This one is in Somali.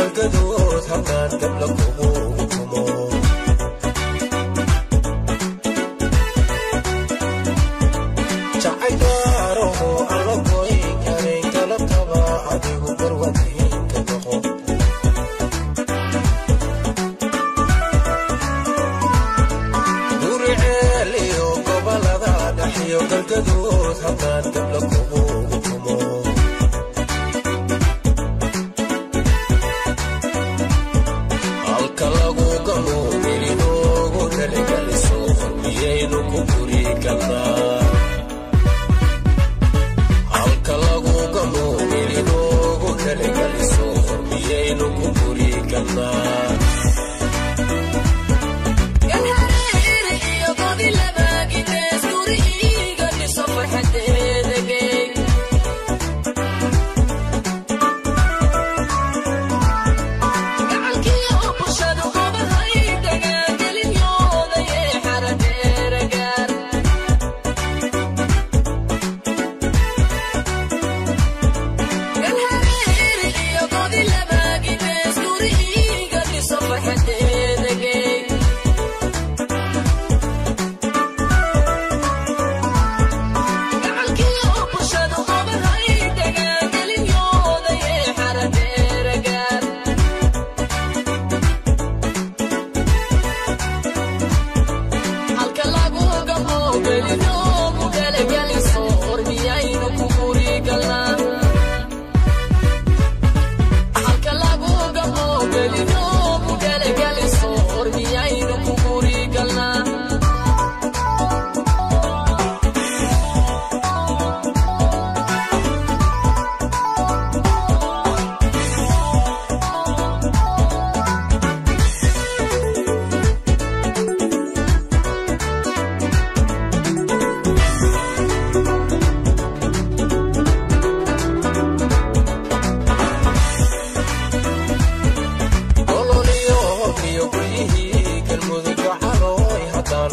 galgadoo tanaan gabla koboo ukumoo. Jacaylaan Oromoo gobollada dhaxiyo galgadoo tanaan gabla koboo. Thank you.